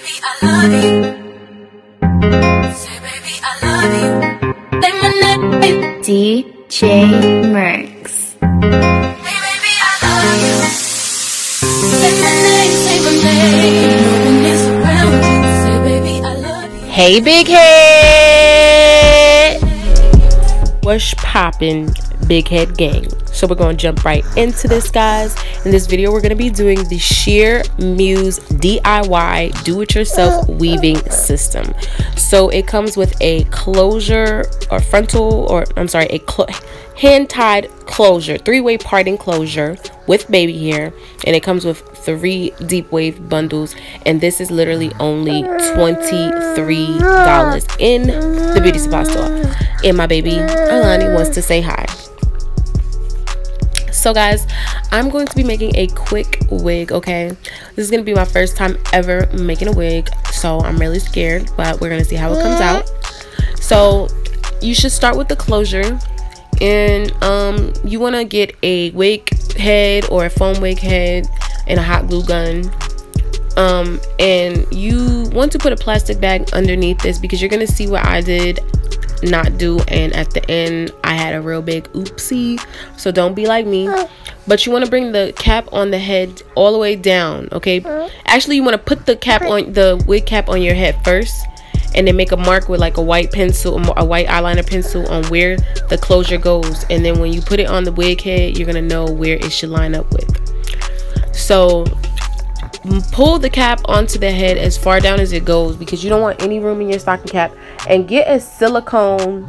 baby, I love you. Say, baby, I love you. Say my name. DJ Merks. Hey, baby, I love you. Say my name, say my name. When it's around you, say, baby, I love you. Hey, big head. What's poppin', big head gang? So we're gonna jump right into this, guys. In this video, we're gonna be doing the Shear Muse DIY do-it-yourself weaving system. So it comes with a closure or frontal, or I'm sorry, a hand-tied closure, three-way parting closure with baby hair, and it comes with three deep wave bundles. And this is literally only twenty-three dollars in the beauty supply store. And my baby Alani wants to say hi. So, guys, I'm going to be making a quick wig, okay? This is going to be my first time ever making a wig, so I'm really scared, but we're going to see how it comes out. So, you should start with the closure, and um, you want to get a wig head or a foam wig head and a hot glue gun. Um, and you want to put a plastic bag underneath this because you're going to see what I did not do and at the end I had a real big oopsie. So don't be like me. But you want to bring the cap on the head all the way down okay? Actually you want to put the cap on the wig cap on your head first and then make a mark with like a white pencil a white eyeliner pencil on where the closure goes. And then when you put it on the wig head you're gonna know where it should line up with. So pull the cap onto the head as far down as it goes because you don't want any room in your stocking cap. And get a silicone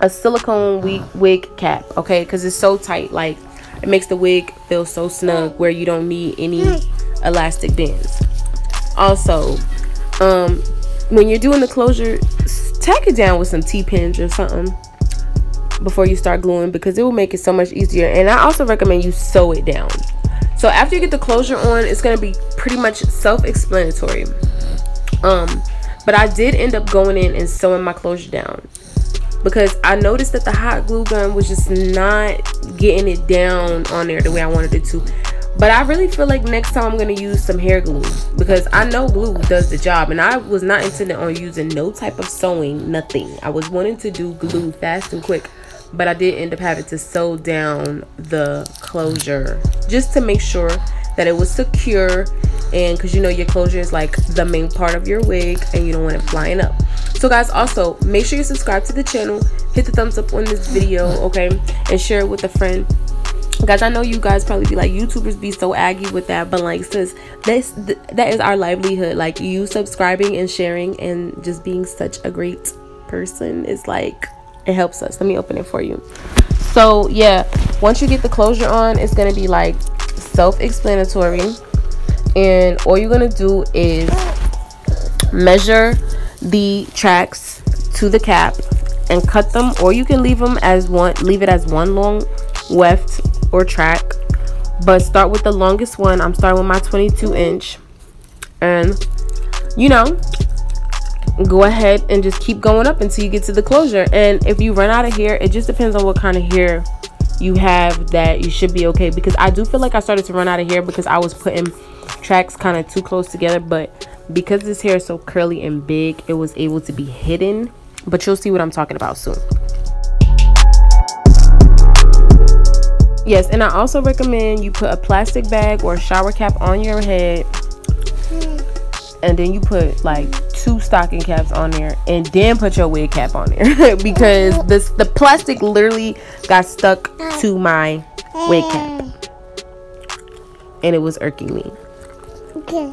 a silicone wig, wig cap okay? Because it's so tight like it makes the wig feel so snug where you don't need any elastic bands. Also um when you're doing the closure tack it down with some t-pins or something before you start gluing because it will make it so much easier. And i also recommend you sew it down so after you get the closure on, it's gonna be pretty much self-explanatory. Um, but I did end up going in and sewing my closure down because I noticed that the hot glue gun was just not getting it down on there the way I wanted it to. But I really feel like next time I'm gonna use some hair glue because I know glue does the job, and I was not intending on using no type of sewing, nothing. I was wanting to do glue fast and quick but I did end up having to sew down the closure just to make sure that it was secure. And because you know your closure is like the main part of your wig and you don't want it flying up. So guys also make sure you subscribe to the channel. Hit the thumbs up on this video okay? And share it with a friend. Guys i know you guys probably be like youtubers be so aggy with that but like sis this th that is our livelihood. Like you subscribing and sharing and just being such a great person is like it helps us. Let me open it for you. So yeah once you get the closure on it's gonna be like self-explanatory. And all you're gonna do is measure the tracks to the cap and cut them or you can leave them as one leave it as one long weft or track. But start with the longest one. I'm starting with my 22 inch. And you know go ahead and just keep going up until you get to the closure. And if you run out of hair it just depends on what kind of hair you have that you should be okay. Because i do feel like i started to run out of hair because i was putting tracks kind of too close together. But because this hair is so curly and big it was able to be hidden. But you'll see what i'm talking about soon. Yes and i also recommend you put a plastic bag or a shower cap on your head. And then you put like two stocking caps on there and then put your wig cap on there. Because mm-hmm. this the plastic literally got stuck to my wig cap. Mm. And it was irking me. Okay.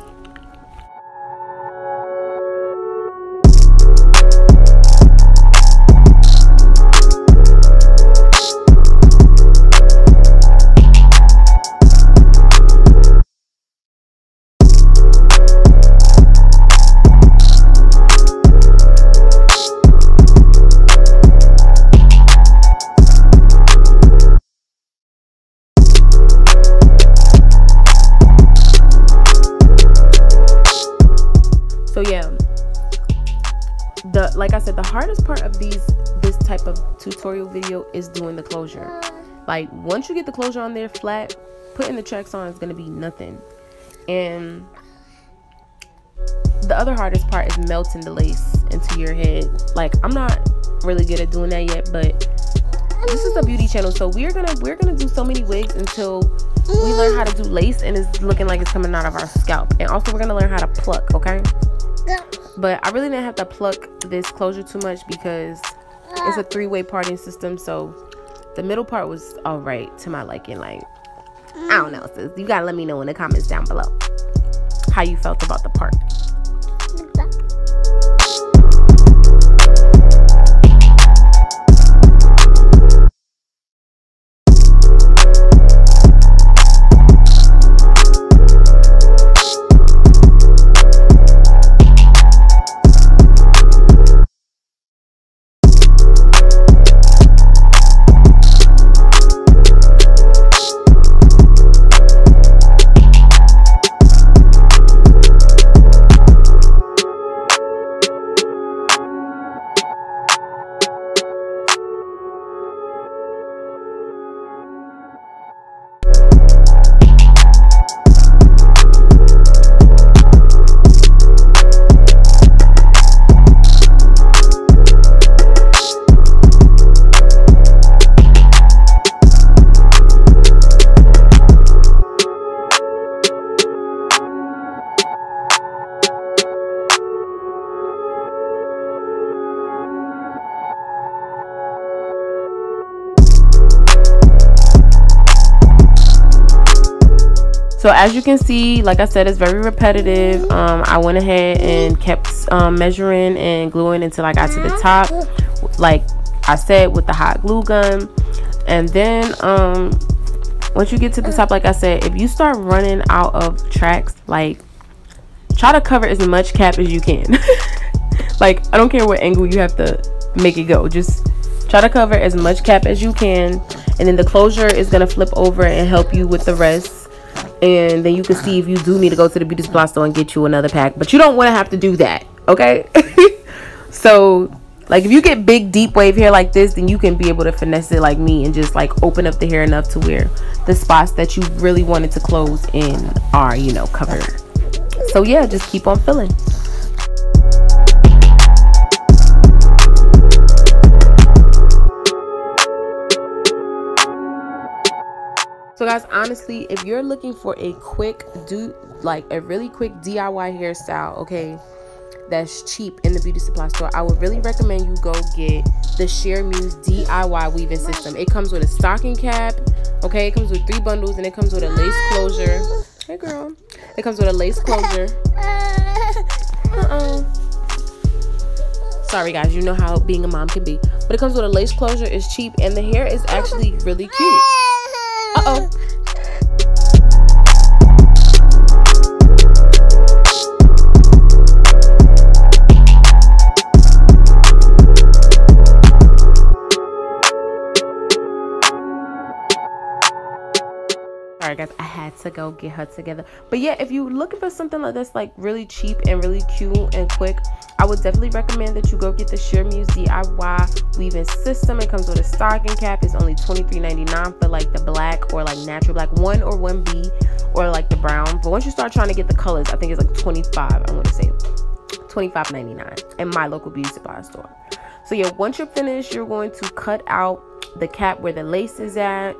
So yeah the like i said the hardest part of these this type of tutorial video is doing the closure like once you get the closure on there flat putting the tracks on is going to be nothing and the the other hardest part is melting the lace into your head. Like I'm not really good at doing that yet, but this is a beauty channel, so we're gonna we're gonna do so many wigs until we learn how to do lace and it's looking like it's coming out of our scalp. And also we're gonna learn how to pluck, okay? But I really didn't have to pluck this closure too much because it's a three-way parting system, so the middle part was all right to my liking. Like I don't know, sis. You gotta let me know in the comments down below how you felt about the part. So as you can see, like I said, it's very repetitive. Um, I went ahead and kept um, measuring and gluing until I got to the top. Like I said, with the hot glue gun. And then um, once you get to the top, like I said, if you start running out of tracks, like try to cover as much cap as you can. like I don't care what angle you have to make it go. Just try to cover as much cap as you can. And then the closure is going to flip over and help you with the rest and then you can see if you do need to go to the beauty supply store and get you another pack. But you don't want to have to do that okay? So like if you get big deep wave hair like this then you can be able to finesse it like me and just like open up the hair enough to where the spots that you really wanted to close in are you know covered. So yeah just keep on filling So guys, honestly, if you're looking for a quick do like a really quick DIY hairstyle, okay, that's cheap in the beauty supply store, I would really recommend you go get the Shear Muse DIY weaving system. It comes with a stocking cap, okay, it comes with three bundles and it comes with a lace closure. Hey girl. It comes with a lace closure. Uh-uh. Sorry guys, you know how being a mom can be. But it comes with a lace closure, it's cheap, and the hair is actually really cute. Uh-oh. Sorry guys, I had to go get her together. But yeah, if you're looking for something like this, like really cheap and really cute and quick, I would definitely recommend that you go get the Shear Muse DIY weaving system. It comes with a stocking cap. It's only $23.99 for like the black or like natural black one or 1B or like the brown. But once you start trying to get the colors, I think it's like 25 I want to say $25.99 in my local beauty supply store. So yeah, once you're finished, you're going to cut out the cap where the lace is at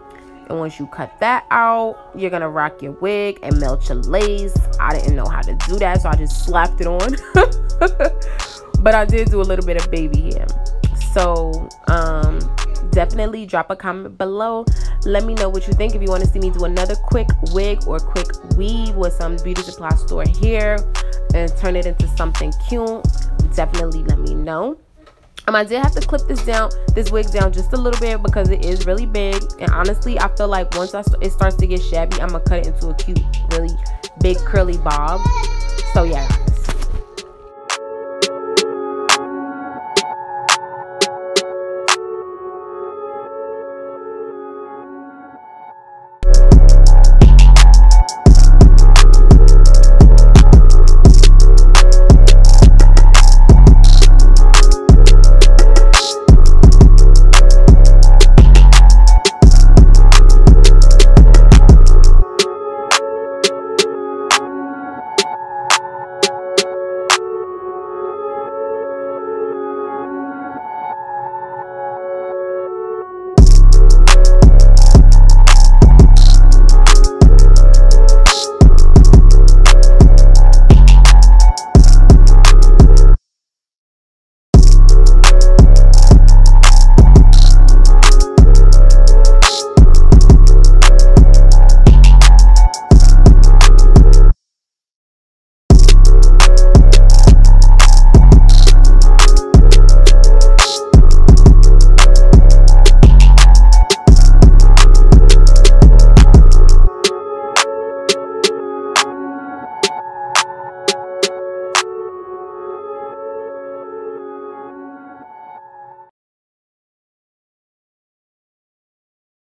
and once you cut that out, you're gonna rock your wig and melt your lace. I didn't know how to do that, so I just slapped it on. but I did do a little bit of baby hair. So um, definitely drop a comment below. Let me know what you think. If you want to see me do another quick wig or quick weave with some beauty supply store hair and turn it into something cute, definitely let me know. Um, I did have to clip this down, this wig down just a little bit because it is really big. And honestly, I feel like once I it starts to get shabby, I'm gonna cut it into a cute, really big curly bob. So yeah.